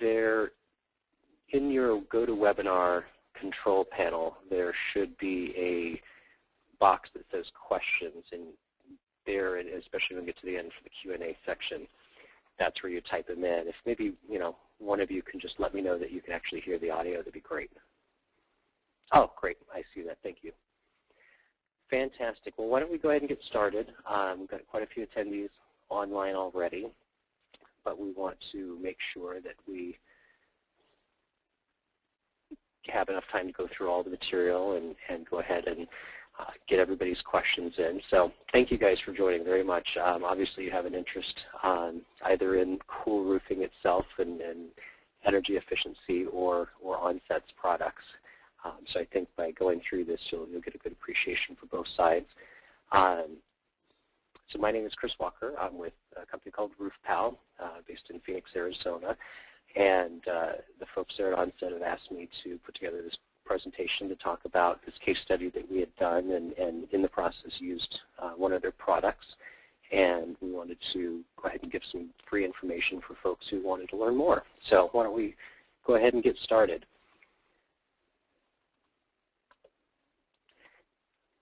there, in your GoToWebinar control panel, there should be a box that says questions, and there, and especially when we get to the end for the Q&A section, that's where you type them in. If maybe you know one of you can just let me know that you can actually hear the audio, that'd be great. Oh, great. I see that. Thank you. Fantastic. Well, why don't we go ahead and get started. Um, we've got quite a few attendees online already, but we want to make sure that we have enough time to go through all the material and, and go ahead and uh, get everybody's questions in. So thank you guys for joining very much. Um, obviously you have an interest um, either in cool roofing itself and, and energy efficiency or, or onsets products. Um, so I think by going through this, you'll, you'll get a good appreciation for both sides. Um, so my name is Chris Walker. I'm with a company called RoofPal, uh, based in Phoenix, Arizona. And uh, the folks there at Onset have asked me to put together this presentation to talk about this case study that we had done and, and in the process used uh, one of their products. And we wanted to go ahead and give some free information for folks who wanted to learn more. So why don't we go ahead and get started.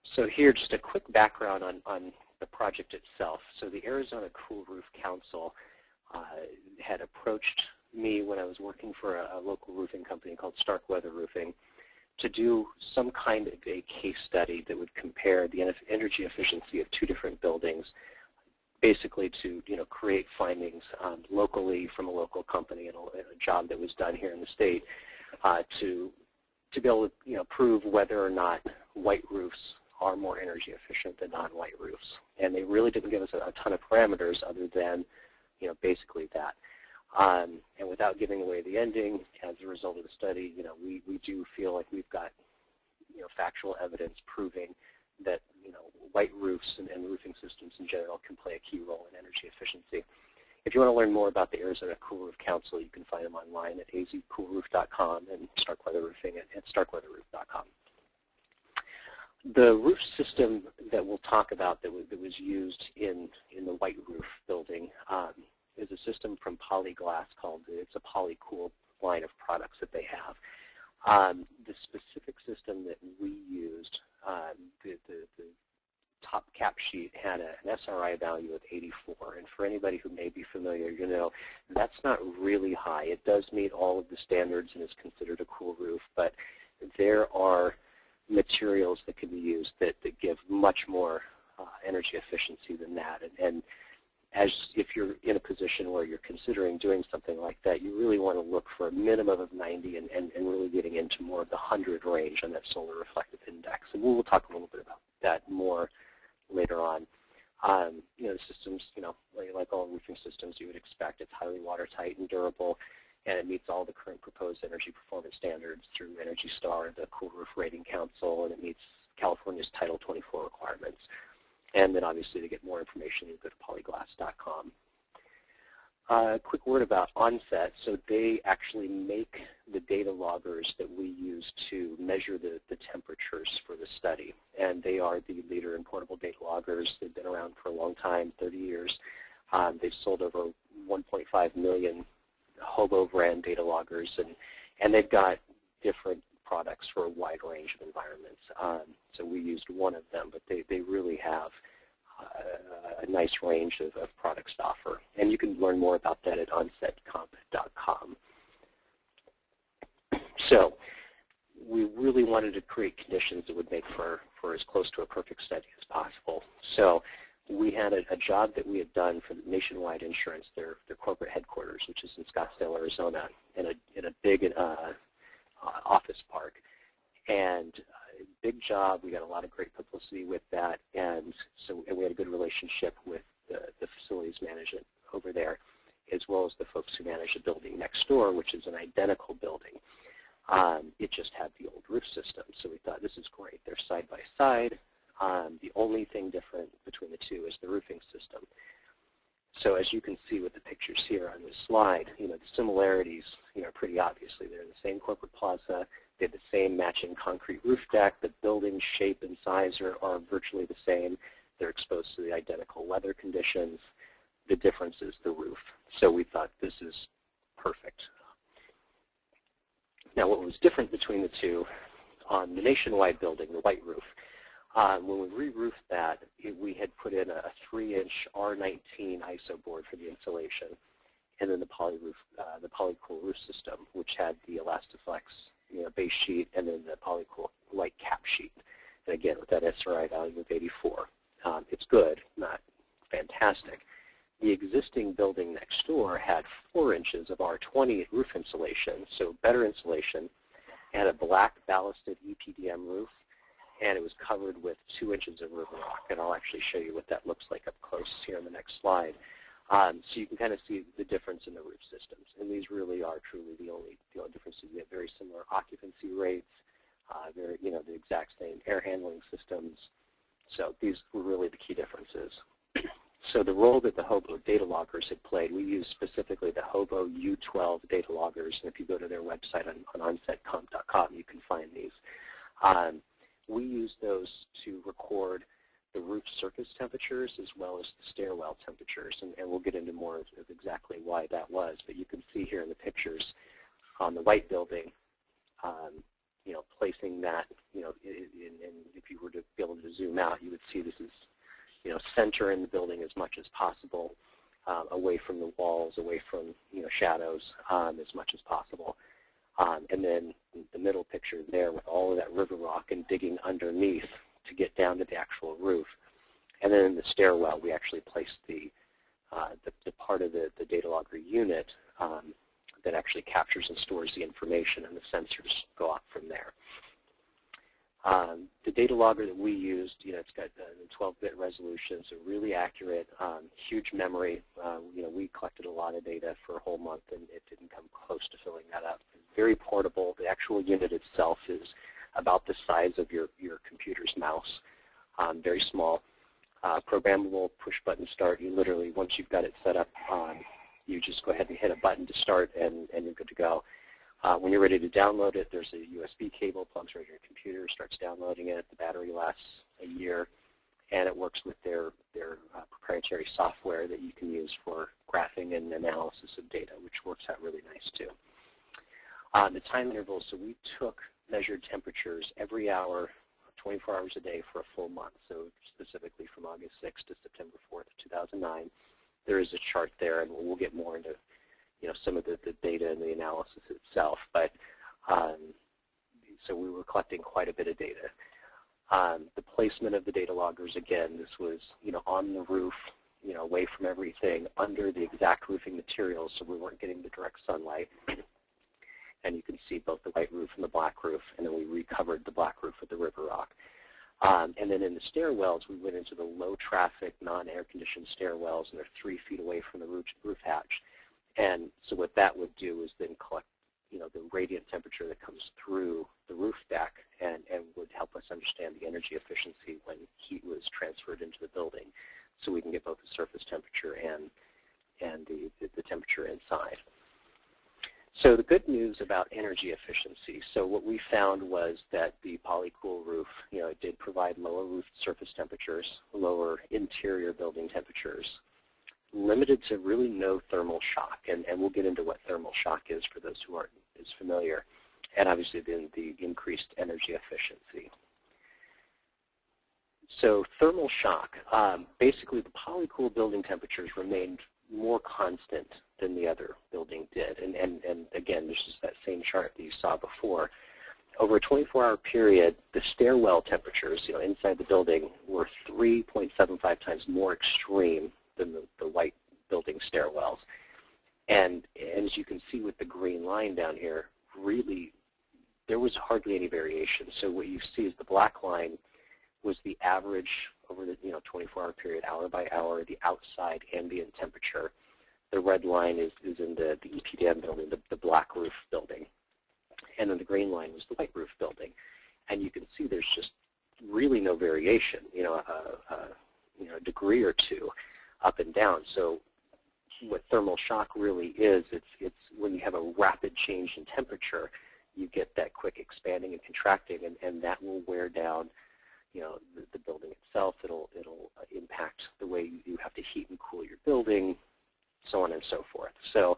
So here, just a quick background on, on the project itself. So the Arizona Cool Roof Council uh, had approached me when I was working for a, a, local roofing company called Starkweather Roofing to do some kind of a case study that would compare the energy efficiency of two different buildings, basically to you know create findings um, locally from a local company and a, a, job that was done here in the state uh, to to be able to you know prove whether or not white roofs are more energy efficient than non-white roofs. And they really didn't give us a, a, ton of parameters other than you know basically that. Um, and without giving away the ending, as a result of the study, you know, we, we do feel like we've got, you know, factual evidence proving that, you know, white roofs and, and roofing systems in general can play a key role in energy efficiency. If you want to learn more about the Arizona Cool Roof Council, you can find them online at azcoolroof.com and Starkweather Roofing at, at starkweatherroof.com. The roof system that we'll talk about that was, that was used in, in the white roof building um, is a system from Polyglass called, it's a Polycool line of products that they have. Um, the specific system that we used, um, the, the, the, top cap sheet had a, an SRI value of 84. And for anybody who may be familiar, you know, that's not really high. It does meet all of the standards and is considered a cool roof, but there are materials that can be used that, that give much more uh, energy efficiency than that. And, and as if you're in a position where you're considering doing something like that, you really want to look for a minimum of 90 and, and, and really getting into more of the 100 range on that solar reflective index. And we'll, talk a little bit about that more later on. Um, you know, the systems, you know, like, like all roofing systems you would expect, it's highly watertight and durable, and it meets all the current proposed energy performance standards through Energy Star, the Cool Roof Rating Council, and it meets California's Title 24 requirements. And then obviously to get more information, you go to polyglass.com. A uh, quick word about Onset. So they actually make the data loggers that we use to measure the, the temperatures for the study. And they are the leader in portable data loggers. They've been around for a long time, 30 years. Um, they've sold over 1.5 million Hobo brand data loggers, and, and they've got different products for a wide range of environments. Um, so we used one of them, but they, they really have uh, a nice range of, of, products to offer. And you can learn more about that at onsetcomp.com. So we really wanted to create conditions that would make for, for as close to a perfect study as possible. So we had a, a job that we had done for Nationwide Insurance, their, their corporate headquarters, which is in Scottsdale, Arizona, in a, in a big uh, uh, office park. And uh, big job. We got a lot of great publicity with that, and so and we had a good relationship with the, the facilities management over there, as well as the folks who manage the building next door, which is an identical building. Um, it just had the old roof system, so we thought this is great. They're side by side. Um, the only thing different between the two is the roofing system. So as you can see with the pictures here on this slide, you know, the similarities, you know, are pretty obviously. They're in the same corporate plaza. They have the same matching concrete roof deck. The building shape and size are, are virtually the same. They're exposed to the identical weather conditions. The difference is the roof. So we thought this is perfect. Now, what was different between the two on the nationwide building, the white roof, uh, when we re-roofed that, it, we had put in a 3-inch R19 ISO board for the insulation, and then the poly roof, uh, the polycool roof system, which had the Elastoflex you know, base sheet and then the polycool light cap sheet. And again, with that SRI value of 84, um, it's good, not fantastic. The existing building next door had 4 inches of R20 roof insulation, so better insulation, and a black ballasted EPDM roof, and it was covered with 2 inches of river rock, and I'll actually show you what that looks like up close here on the next slide. Um, so you can kind of see the difference in the roof systems, and these really are truly the only, the only differences. We have very similar occupancy rates, uh, you know, the exact same air handling systems. So these were really the key differences. So the role that the Hobo data loggers had played, we use specifically the Hobo U12 data loggers. And if you go to their website on, on onsetcomp.com, you can find these. Um, we use those to record the roof surface temperatures as well as the stairwell temperatures. And, and we'll get into more of, of, exactly why that was. But you can see here in the pictures on the white building, um, you know, placing that, you know, and if you were to be able to zoom out, you would see this is you know, center in the building as much as possible, um, away from the walls, away from, you know, shadows um, as much as possible. Um, and then the middle picture there with all of that river rock and digging underneath to get down to the actual roof. And then in the stairwell, we actually placed the, uh, the, the, part of the, the data logger unit um, that actually captures and stores the information, and the sensors go off from there. Um, the data logger that we used, you know, it's got 12-bit uh, resolution, so really accurate, um, huge memory. Uh, you know, we collected a lot of data for a whole month, and it didn't come close to filling that up. Very portable. The actual unit itself is about the size of your, your computer's mouse, um, very small. Uh, programmable push-button start. You literally, once you've got it set up, um, you just go ahead and hit a button to start, and, and you're good to go. Uh, when you're ready to download it, there's a USB cable, plugs right in your computer, starts downloading it. The battery lasts a year, and it works with their, their uh, proprietary software that you can use for graphing and analysis of data, which works out really nice too. Uh, the time interval, so we took measured temperatures every hour, 24 hours a day for a full month, so specifically from August 6th to September 4th, 2009. There is a chart there, and we'll get more into you know, some of the, the data and the analysis itself. But um, so we were collecting quite a bit of data. Um, the placement of the data loggers, again, this was, you know, on the roof, you know, away from everything, under the exact roofing materials, so we weren't getting the direct sunlight. and you can see both the white roof and the black roof, and then we recovered the black roof with the river rock. Um, and then in the stairwells, we went into the low-traffic, non-air conditioned stairwells, and they're three feet away from the roof, roof hatch. And so what that would do is then collect, you know, the radiant temperature that comes through the roof deck and, and would help us understand the energy efficiency when heat was transferred into the building so we can get both the surface temperature and, and the, the, the temperature inside. So the good news about energy efficiency, so what we found was that the polycool roof, you know, it did provide lower roof surface temperatures, lower interior building temperatures, limited to really no thermal shock, and, and we'll get into what thermal shock is for those who aren't as familiar, and obviously then the increased energy efficiency. So thermal shock, um, basically the polycool building temperatures remained more constant than the other building did. And, and, and again, this is that same chart that you saw before. Over a 24-hour period, the stairwell temperatures you know, inside the building were 3.75 times more extreme than the, the white building stairwells. And, and as you can see with the green line down here, really there was hardly any variation. So what you see is the black line was the average over the you know 24-hour period, hour by hour, the outside ambient temperature. The red line is, is in the, the EPDM building, the, the black roof building. And then the green line was the white roof building. And you can see there's just really no variation, you know, a, a you know, a degree or two up and down. So what thermal shock really is, it's, it's when you have a rapid change in temperature, you get that quick expanding and contracting, and, and that will wear down you know, the, the building itself. It'll, it'll uh, impact the way you have to heat and cool your building, so on and so forth. So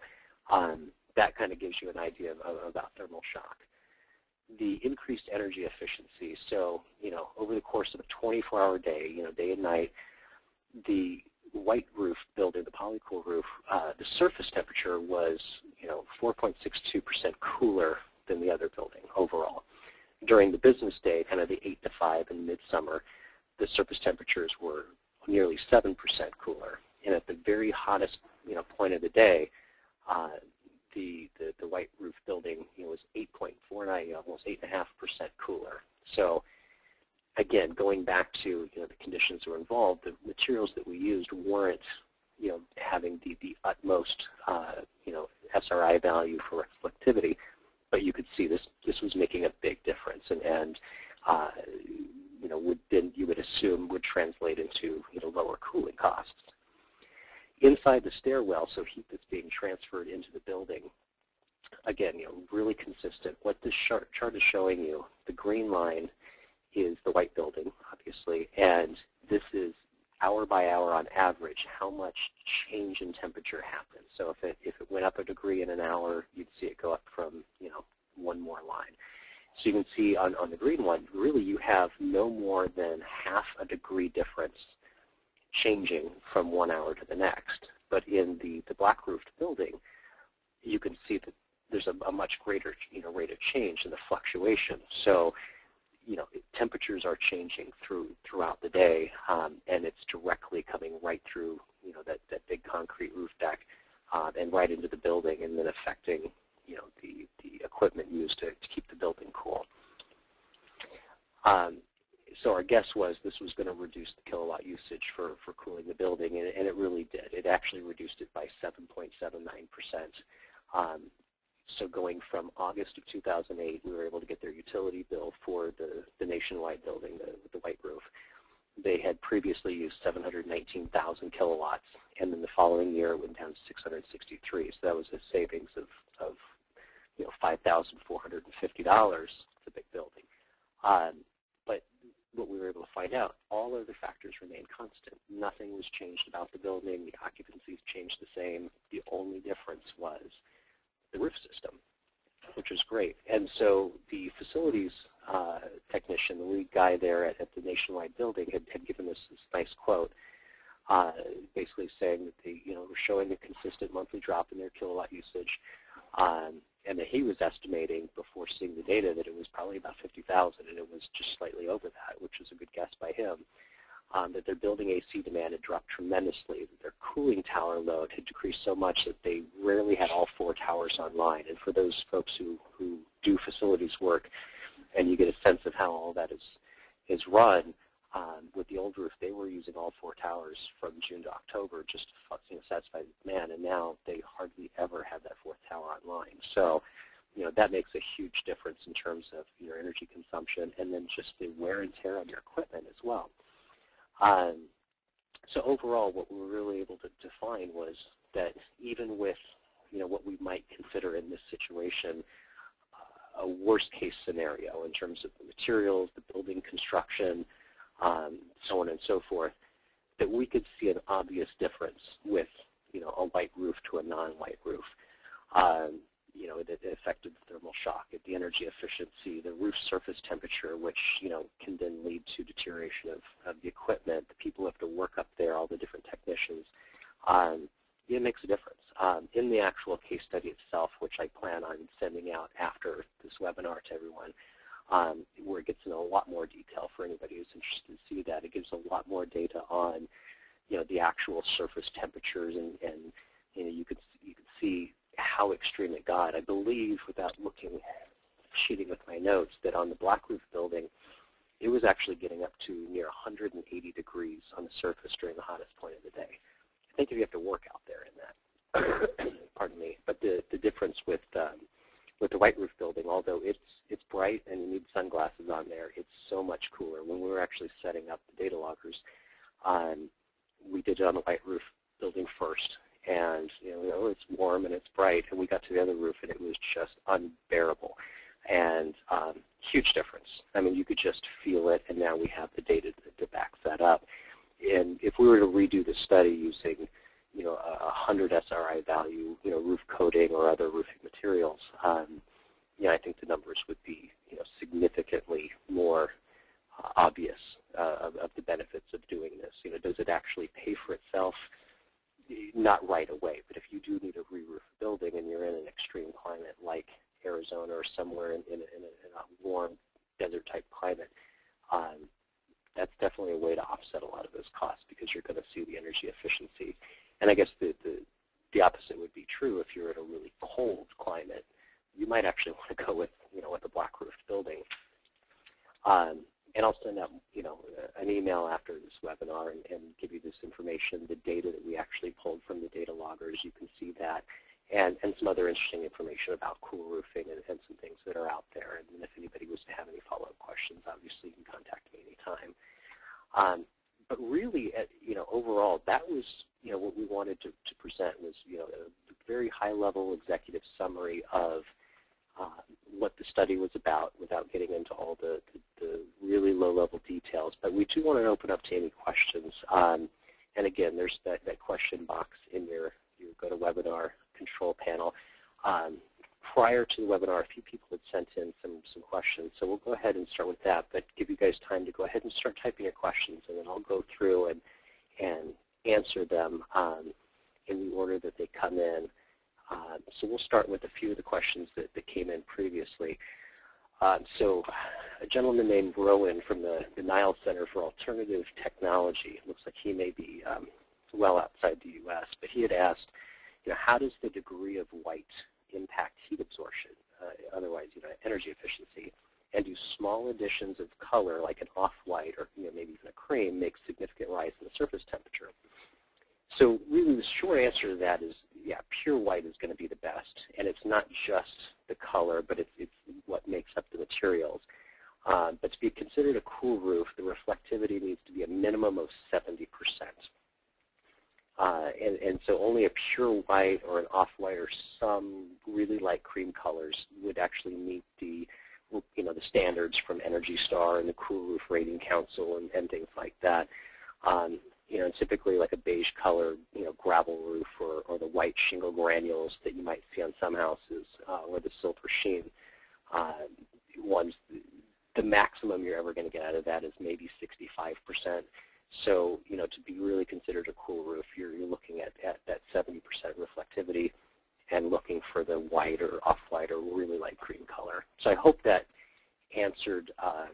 um, that kind of gives you an idea of, about thermal shock. The increased energy efficiency, so, you know, over the course of a 24-hour day, you know, day and night, the white roof building, the polycool roof, uh, the surface temperature was, you know, 4.62% cooler than the other building overall. During the business day, kind of the 8 to 5 in midsummer, the surface temperatures were nearly 7% cooler. And at the very hottest you know, point of the day, uh, the, the, the white roof building you know, was 8.49, almost 8.5% cooler. So again, going back to you know, the conditions that were involved, the materials that we used weren't you know, having the, the utmost uh, you know, SRI value for reflectivity, but you could see this this was making a big difference, and, and uh, you know, would then you would assume would translate into you know lower cooling costs. Inside the stairwell, so heat that's being transferred into the building, again, you know, really consistent. What this chart is showing you, the green line is the white building, obviously, and this is hour by hour on average how much change in temperature happens. So if it if it went up a degree in an hour, you'd see it go up from you know one more line. So you can see on, on the green one, really you have no more than half a degree difference changing from one hour to the next. But in the, the black roofed building, you can see that there's a, a much greater you know, rate of change in the fluctuation. So you know, temperatures are changing through throughout the day, um, and it's directly coming right through, you know, that, that big concrete roof deck uh, and right into the building, and then affecting, you know, the, the equipment used to, to keep the building cool. Um, so our guess was this was going to reduce the kilowatt usage for, for cooling the building, and, and it really did. It actually reduced it by 7.79%. Um, so going from August of 2008, we were able to get their utility bill for the, the nationwide building the, the white roof. They had previously used 719,000 kilowatts, and then the following year it went down to 663. So that was a savings of, of you know, $5,450. It's a big building. Um, but what we were able to find out, all other factors remained constant. Nothing was changed about the building. The occupancies changed the same. The only difference was the roof system, which was great. And so the facilities uh, technician, the lead guy there at, at the Nationwide building, had, had given us this nice quote, uh, basically saying that they, you know, were showing a consistent monthly drop in their kilowatt usage, um, and that he was estimating before seeing the data that it was probably about 50,000, and it was just slightly over that, which was a good guess by him um, that their building AC demand had dropped tremendously, that their cooling tower load had decreased so much that they rarely had all four towers online. And for those folks who, who do facilities work and you get a sense of how all that is, is run, um, with the old roof, they were using all four towers from June to October just to you know, satisfy demand, and now they hardly ever have that fourth tower online. So, you know, that makes a huge difference in terms of your energy consumption and then just the wear and tear on your equipment as well. Um, so overall, what we were really able to, find was that even with you know what we might consider in this situation uh, a worst case scenario in terms of the materials, the building construction, um, so on and so forth, that we could see an obvious difference with you know a white roof to a non-white roof. Um, you know, it, it affected the thermal shock, the energy efficiency, the roof surface temperature, which, you know, can then lead to deterioration of, of the equipment, the people who have to work up there, all the different technicians. Um, it makes a difference. Um, in the actual case study itself, which I plan on sending out after this webinar to everyone, um, where it gets in a lot more detail for anybody who's interested to see that. It gives a lot more data on, you know, the actual surface temperatures, and, and you know, you could you could see how extreme it got. I believe, without looking, cheating with my notes, that on the Black Roof building, it was actually getting up to near 180 degrees on the surface during the hottest point of the day. I think if you have to work out there in that, pardon me, but the, the difference with um, with the white roof building, although it's it's bright and you need sunglasses on there, it's so much cooler. When we were actually setting up the data loggers, um, we did it on the white roof building first, and you know, it's warm and it's bright, and we got to the other roof and it was just unbearable. And um, huge difference. I mean, you could just feel it, and now we have the data to, to back that up. And if we were to redo the study using, you know, a 100 SRI value, you know, roof coating or other roofing materials, um, you know, I think the numbers would be, you know, significantly more uh, obvious uh, of, of, the benefits of doing this. You know, does it actually pay for itself? Not right away, but if you do need a re-roof building and you're in an extreme climate like Arizona or somewhere in, in, a, in a, warm desert-type climate, um, that's definitely a way to offset a lot of those costs because you're going to see the energy efficiency. And I guess the, the, the opposite would be true if you're in a really cold climate. You might actually want to go with, you know, with a black roofed building. Um, and I'll send out, you know, uh, an email after this webinar and, and, give you this information, the data that we actually pulled from the data loggers. You can see that, and, and some other interesting information about cool roofing and, and some things that are out there. And if anybody was to have any follow-up questions, obviously you can contact me anytime. Um, but really, uh, you know, overall, that was, you know, what we wanted to, to present was, you know, a very high-level executive summary of uh, what the study was about without getting into all the, the, the really low-level details. But we do want to open up to any questions. Um, and again, there's that, that question box in your, your GoToWebinar control panel. Um, prior to the webinar, a few people had sent in some, some questions. So we'll go ahead and start with that, but give you guys time to go ahead and start typing your questions, and then I'll go through and, and answer them um, in the order that they come in. Um, so we'll start with a few of the questions that, that came in previously. Um, so a gentleman named Rowan from the, the Nile Center for Alternative Technology, looks like he may be um, well outside the U.S., but he had asked, you know, how does the degree of white impact heat absorption, uh, otherwise, you know, energy efficiency, and do small additions of color like an off-white or you know, maybe even a cream make significant rise in the surface temperature? So really the short answer to that is, yeah, pure white is going to be the best. And it's not just the color, but it's, it's what makes up the materials. Uh, but to be considered a cool roof, the reflectivity needs to be a minimum of 70%. Uh, and, and so only a pure white or an off-white or some really light cream colors would actually meet the you know the standards from Energy Star and the Cool Roof Rating Council and, and things like that. Um, you know, typically like a beige colored, you know, gravel roof or, or the white shingle granules that you might see on some houses uh, or the silver sheen uh, ones. The maximum you're ever going to get out of that is maybe 65 percent. So, you know, to be really considered a cool roof, you're, you're looking at, at that 70% reflectivity and looking for the white or off-white or really light cream color. So I hope that answered, um,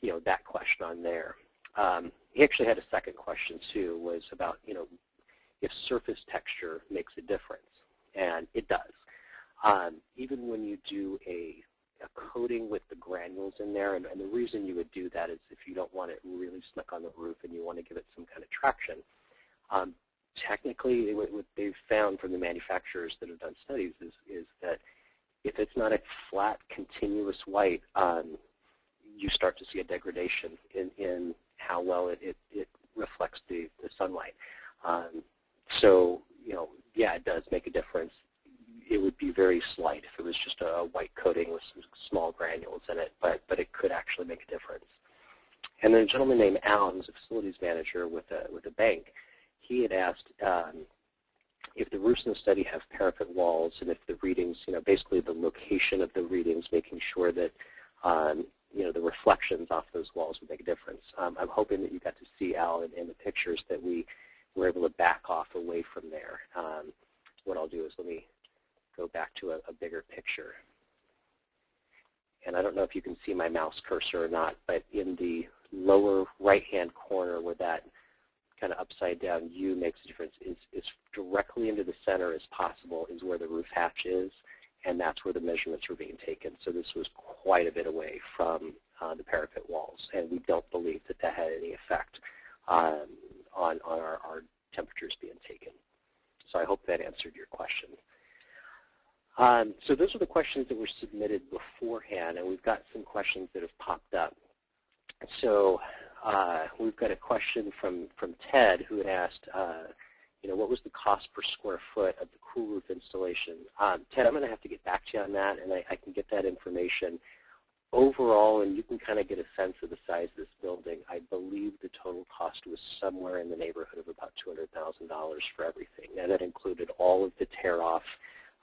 you know, that question on there. Um, he actually had a second question, too, was about, you know, if surface texture makes a difference. And it does. Um, even when you do a a coating with the granules in there. And, and, the reason you would do that is if you don't want it really slick on the roof and you want to give it some kind of traction. Um, technically, what, they've found from the manufacturers that have done studies is, is that if it's not a flat, continuous white, um, you start to see a degradation in, in how well it, it, it reflects the, the sunlight. Um, so, you know, yeah, it does make a difference it would be very slight if it was just a white coating with some small granules in it, but, but it could actually make a difference. And then a gentleman named Alan, who's a facilities manager with a, with a bank, he had asked um, if the roofs in the study have parapet walls and if the readings, you know, basically the location of the readings, making sure that, um, you know, the reflections off those walls would make a difference. Um, I'm hoping that you got to see, Al, in, in, the pictures that we were able to back off away from there. Um, what I'll do is let me go back to a, a bigger picture. And I don't know if you can see my mouse cursor or not, but in the lower right-hand corner where that kind of upside down U makes a difference is, is directly into the center as possible is where the roof hatch is, and that's where the measurements were being taken. So this was quite a bit away from uh, the parapet walls, and we don't believe that that had any effect um, on, on our, our temperatures being taken. So I hope that answered your question. Um, so those are the questions that were submitted beforehand, and we've got some questions that have popped up. So uh, we've got a question from, from Ted who had asked, uh, you know, what was the cost per square foot of the cool roof installation? Um, Ted, I'm going to have to get back to you on that, and I, I can get that information. overall, and you can kind of get a sense of the size of this building, I believe the total cost was somewhere in the neighborhood of about $200,000 for everything. And that included all of the tear-off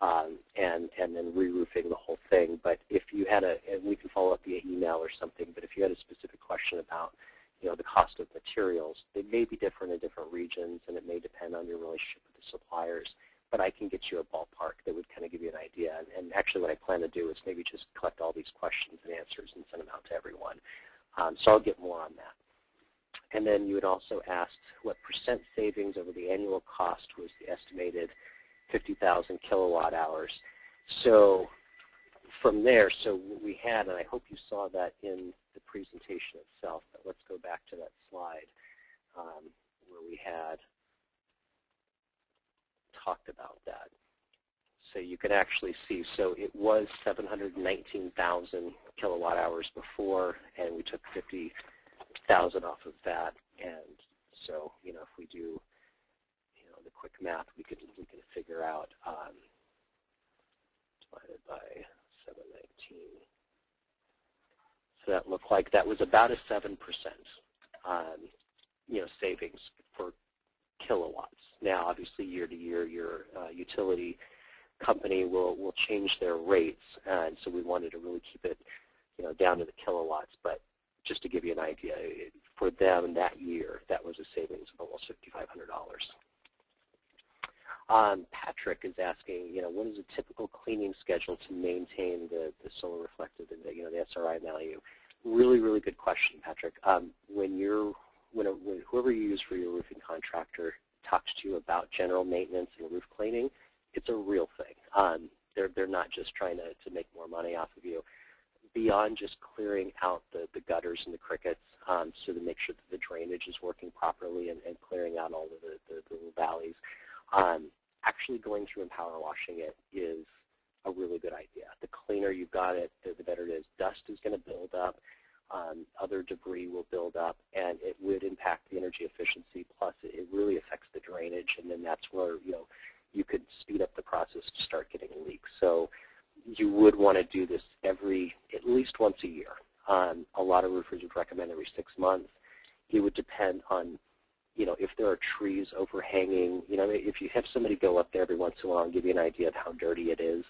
um, and, and then re-roofing the whole thing. But if you had a, and we can follow up via email or something, but if you had a specific question about you know, the cost of materials, they may be different in different regions, and it may depend on your relationship with the suppliers but I can get you a ballpark that would kind of give you an idea. And, actually what I plan to do is maybe just collect all these questions and answers and send them out to everyone. Um, so I'll get more on that. And then you had also asked what percent savings over the annual cost was the estimated 50,000 kilowatt hours. So from there, so we had, and I hope you saw that in the presentation itself, but let's go back to that slide um, where we had talked about that. So you can actually see, so it was 719,000 kilowatt hours before, and we took 50,000 off of that. And so, you know, if we do, you know, the quick math, we can we can figure out um, divided by 719. That looked like that was about a 7%, um, you know, savings for kilowatts. Now, obviously, year to year, your uh, utility company will will change their rates, and so we wanted to really keep it, you know, down to the kilowatts. But just to give you an idea, for them that year, that was a savings of almost $5,500. Um, Patrick is asking, you know, what is a typical cleaning schedule to maintain the, the solar reflective and the, you know, the SRI value? Really, really good question, Patrick. Um, when you're when, a, when whoever you use for your roofing contractor talks to you about general maintenance and roof cleaning, it's a real thing. Um, they're, they're not just trying to, to make more money off of you. Beyond just clearing out the, the gutters and the crickets um, so to make sure that the drainage is working properly and, and clearing out all of the, the, the valleys, um, actually going through and power washing it is a really good idea. The cleaner you've got it, the, the better it is. Dust is going to build up um, other debris will build up, and it would impact the energy efficiency. Plus, it really affects the drainage, and then that's where you know you could speed up the process to start getting leaks. So you would want to do this every at least once a year. Um, a lot of roofers would recommend every six months. It would depend on you know, if there are trees overhanging, you know, if you have somebody go up there every once in a while and give you an idea of how dirty it is,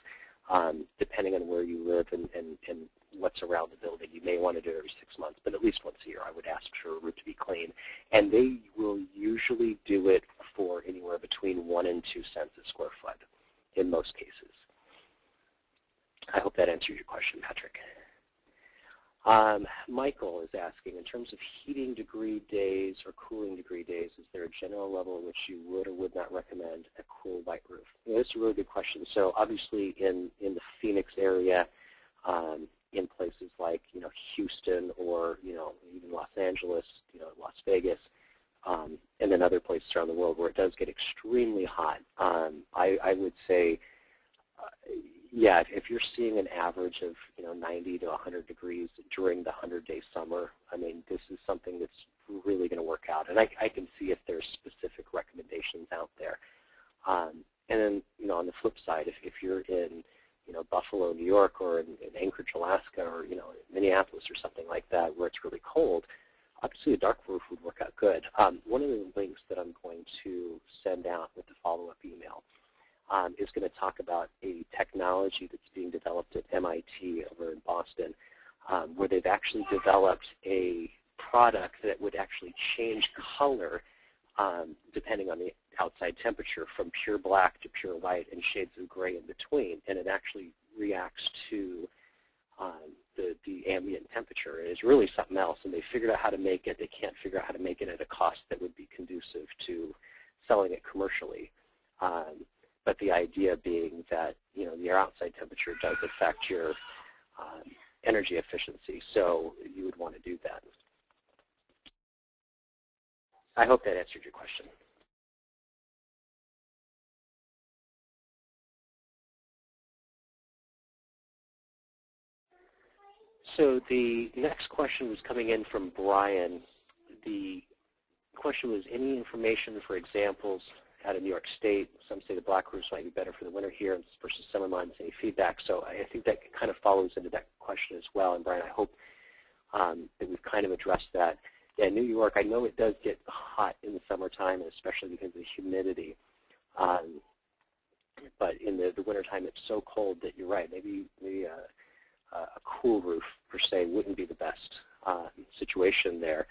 um, depending on where you live and, and, and what's around the building. You may want to do it every six months, but at least once a year I would ask for a roof to be clean. And they will usually do it for anywhere between one and two cents a square foot in most cases. I hope that answers your question, Patrick. Um, Michael is asking, in terms of heating degree days or cooling degree days, is there a general level in which you would or would not recommend a cool white roof? That's a really good question. So obviously in, in the Phoenix area, um, in places like you know Houston or you know even Los Angeles, you know Las Vegas, um, and then other places around the world where it does get extremely hot. Um, I, I would say, uh, yeah, if, you're seeing an average of you know 90 to 100 degrees during the 100-day summer, I mean this is something that's really going to work out, and I, I can see if there's specific recommendations out there. Um, and then you know on the flip side, if, if you're in you know, Buffalo, New York, or in, in Anchorage, Alaska, or you know, Minneapolis or something like that, where it's really cold, obviously a dark roof would work out good. Um, one of the links that I'm going to send out with the follow-up email um, is going to talk about a technology that's being developed at MIT over in Boston, um, where they've actually developed a product that would actually change color um, depending on the outside temperature from pure black to pure white and shades of gray in between, and it actually reacts to um, the, the ambient temperature. It is really something else, and they figured out how to make it. They can't figure out how to make it at a cost that would be conducive to selling it commercially. Um, but the idea being that you know your outside temperature does affect your um, energy efficiency, so you would want to do that. I hope that answered your question. So the next question was coming in from Brian. The question was any information for examples out of New York State. Some say the black roofs might be better for the winter here versus summer months. Any feedback? So I think that kind of follows into that question as well. And Brian, I hope um, that we've kind of addressed that. Yeah, New York, I know it does get hot in the summertime, especially because of the humidity. Um, but in the, the wintertime, it's so cold that you're right. Maybe, maybe a, a cool roof, per se, wouldn't be the best uh, situation there.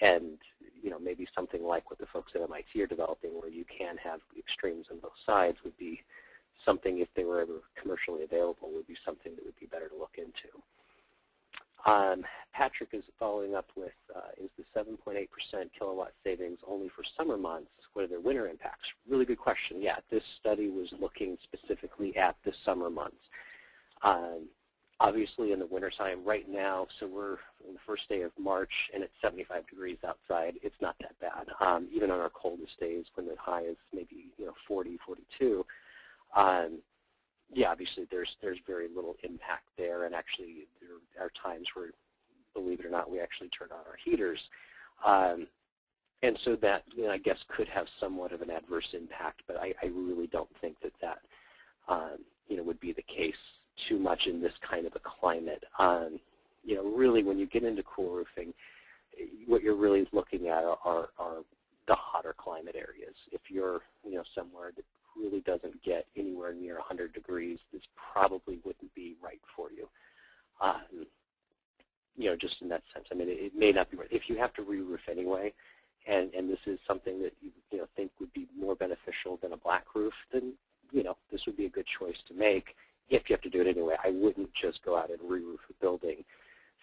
And you know, maybe something like what the folks at MIT are developing, where you can have extremes on both sides, would be something, if they were ever commercially available, would be something that would be better to look into. Um, Patrick is following up with, uh, is the 7.8% kilowatt savings only for summer months? What are their winter impacts? Really good question. Yeah, this study was looking specifically at the summer months. Um, obviously in the wintertime right now, so we're on the first day of March and it's 75 degrees outside, it's not that bad. Um, even on our coldest days when the high is maybe you know 40, 42, um, yeah, obviously there's there's very little impact there, and actually there are times where, believe it or not, we actually turn on our heaters. Um, and so that, you know, I guess, could have somewhat of an adverse impact, but I, I really don't think that that, um, you know, would be the case too much in this kind of a climate. Um, you know, really when you get into cool roofing, what you're really looking at are, are, are the hotter climate areas. If you're, you know, somewhere that really doesn't get anywhere near 100 degrees, this probably wouldn't be right for you. Um, you know, just in that sense. I mean, it, it may not be right. If you have to re-roof anyway, and, and this is something that you, you know, think would be more beneficial than a black roof, then, you know, this would be a good choice to make if you have to do it anyway, I wouldn't just go out and re-roof a building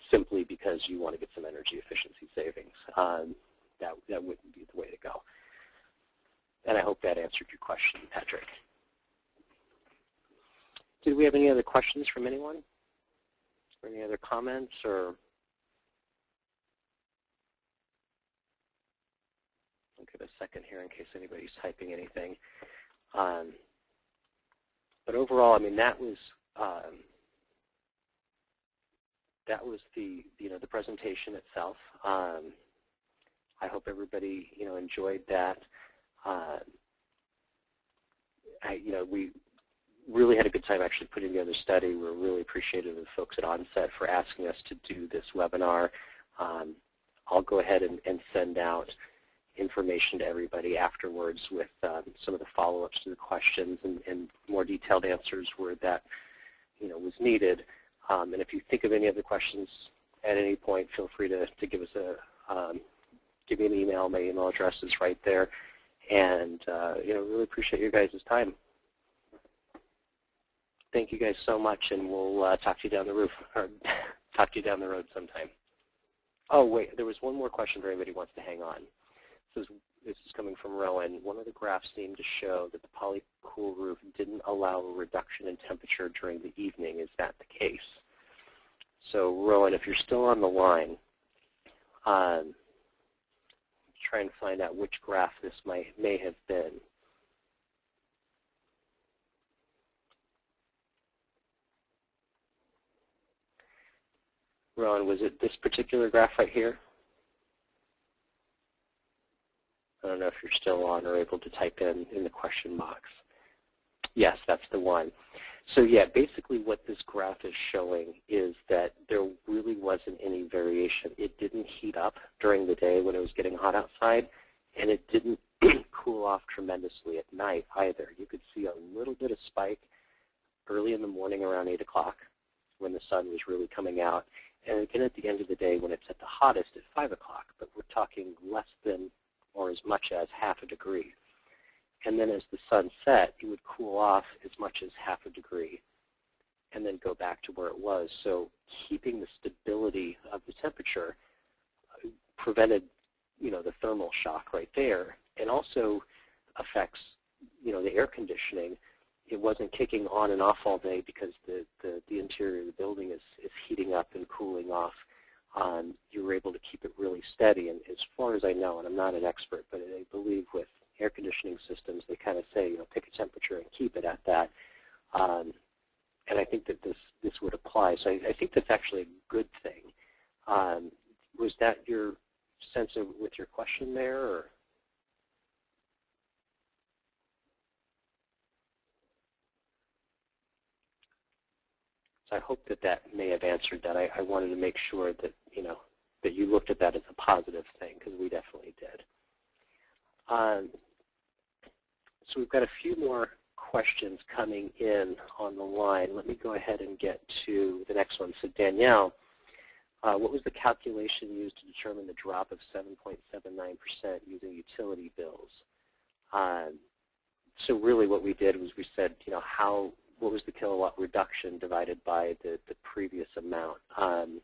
simply because you want to get some energy efficiency savings. Um, that, that wouldn't be the way to go. And I hope that answered your question, Patrick. Did we have any other questions from anyone? Or any other comments or I'll give a second here in case anybody's typing anything. Um, but overall, I mean, that was um, that was the you know the presentation itself. Um, I hope everybody you know enjoyed that. Uh, I, you know, we really had a good time actually putting together the study. We're really appreciative of the folks at Onset for asking us to do this webinar. Um, I'll go ahead and, and send out information to everybody afterwards with um, some of the follow-ups to the questions and, and, more detailed answers where that you know was needed. Um, and if you think of any other questions at any point, feel free to, to give us a um, give me an email. My email address is right there. And uh, you know, really appreciate your guys' time. Thank you guys so much, and we'll uh, talk to you down the roof or talk to you down the road sometime. Oh wait, there was one more question for anybody who wants to hang on. This is, this is coming from Rowan. One of the graphs seemed to show that the polycool roof didn't allow a reduction in temperature during the evening. Is that the case? So Rowan, if you're still on the line, um, try and find out which graph this might, may have been. Rowan, was it this particular graph right here? I don't know if you're still on or able to type in in the question box. Yes, that's the one. So yeah, basically what this graph is showing is that there really wasn't any variation. It didn't heat up during the day when it was getting hot outside, and it didn't cool off tremendously at night either. You could see a little bit of spike early in the morning around 8 o'clock when the sun was really coming out, and again at the end of the day when it's at the hottest at 5 o'clock, but we're talking less than or as much as half a degree. And then as the sun set, it would cool off as much as half a degree and then go back to where it was. So keeping the stability of the temperature uh, prevented, you know, the thermal shock right there and also affects, you know, the air conditioning. It wasn't kicking on and off all day because the, the, the interior of the building is, is heating up and cooling off um, you were able to keep it really steady. And as far as I know, and I'm not an expert, but I believe with air conditioning systems, they kind of say, you know, pick a temperature and keep it at that. Um, and I think that this, this would apply. So I, I think that's actually a good thing. Um, was that your sense of with your question there? Or? I hope that that may have answered that. I, I wanted to make sure that, you know, that you looked at that as a positive thing, because we definitely did. Um, so we've got a few more questions coming in on the line. Let me go ahead and get to the next one. So Danielle, uh, what was the calculation used to determine the drop of 7.79% using utility bills? Um, so really what we did was we said, you know, how, what was the kilowatt reduction divided by the, the previous amount? Um,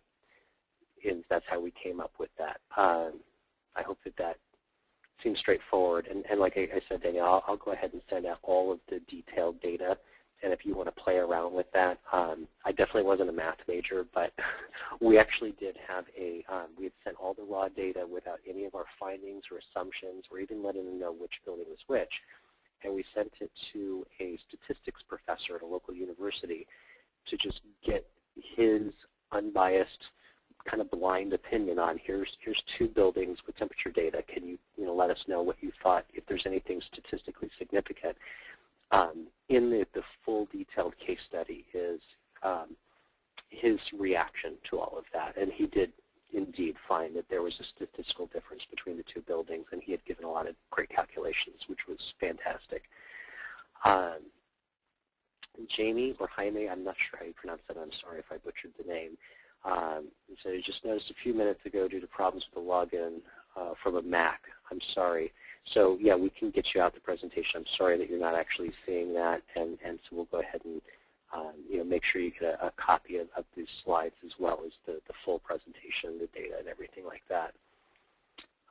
and that's how we came up with that. Um, I hope that that seems straightforward. And, and like I, I said, Danielle, I'll, I'll, go ahead and send out all of the detailed data. And if you want to play around with that, um, I definitely wasn't a math major, but we actually did have a, um, we had sent all the raw data without any of our findings or assumptions or even letting them know which building was which. And we sent it to a statistics professor at a local university to just get his unbiased kind of blind opinion on here's here's two buildings with temperature data. Can you you know let us know what you thought if there's anything statistically significant? Um, in the, the full detailed case study is um, his reaction to all of that, and he did indeed find that there was a statistical difference between the two buildings, and he had given a lot of great calculations, which was fantastic. Um, Jamie or Jaime, I'm not sure how you pronounce that. I'm sorry if I butchered the name. Um, so you just noticed a few minutes ago due to problems with the login uh, from a Mac. I'm sorry. So yeah, we can get you out the presentation. I'm sorry that you're not actually seeing that, and, and so we'll go ahead and um, you know make sure you get a, a copy of, of, these slides as well as the, the full presentation, the data, and everything like that.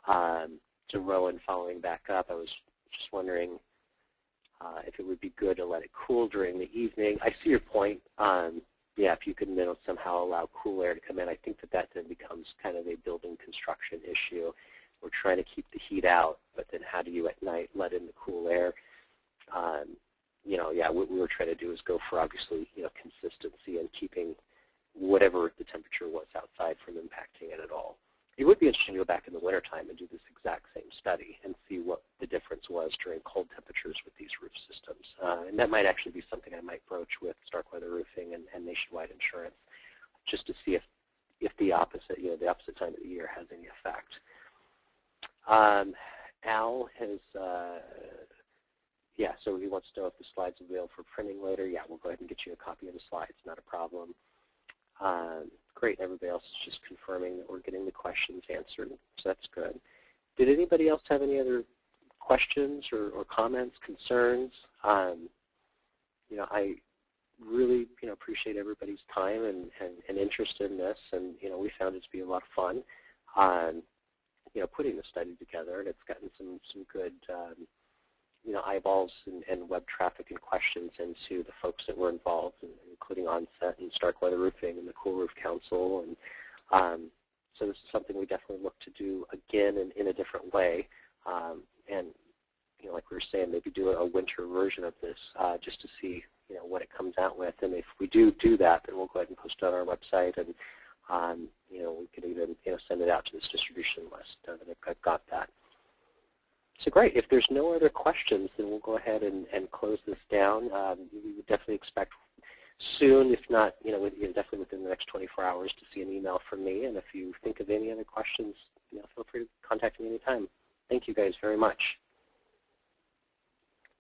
Um, to Rowan, following back up, I was just wondering uh, if it would be good to let it cool during the evening. I see your point. Um, yeah, if you could you know, somehow allow cool air to come in, I think that that then becomes kind of a building construction issue. We're trying to keep the heat out, but then how do you at night let in the cool air? Um, you know, yeah, what we were trying to do is go for obviously, you know, consistency and keeping whatever the temperature was outside from impacting it at all. It would be interesting to go back in the wintertime and do this exact same study and see what the difference was during cold temperatures with these roof systems. Uh, and that might actually be something I might broach with Starkweather Roofing and, and Nationwide Insurance, just to see if, if the opposite, you know, the opposite time of the year has any effect. Um, Al has, uh, yeah, so he wants to know if the slides are available for printing later. Yeah, we'll go ahead and get you a copy of the slides, not a problem. Um, great, everybody else is just confirming that we're getting the questions answered, so that's good. Did anybody else have any other questions or, or comments, concerns? Um, you know, I really, you know, appreciate everybody's time and, and, and, interest in this, and, you know, we found it to be a lot of fun, um, you know, putting the study together, and it's gotten some, some good, um, you know, eyeballs and, and, web traffic and questions into the folks that were involved, including Onset and Starkweather Roofing and the Cool Roof Council. And um, so this is something we definitely look to do again in, in a different way. Um, and, you know, like we were saying, maybe do a, winter version of this uh, just to see, you know, what it comes out with. And if we do do that, then we'll go ahead and post it on our website. And, um, you know, we could even, you know, send it out to this distribution list. Uh, I've got that. So great. If there's no other questions, then we'll go ahead and, and close this down. Um, we would definitely expect soon, if not, you know, definitely within the next 24 hours to see an email from me. And if you think of any other questions, you know, feel free to contact me anytime. Thank you guys very much.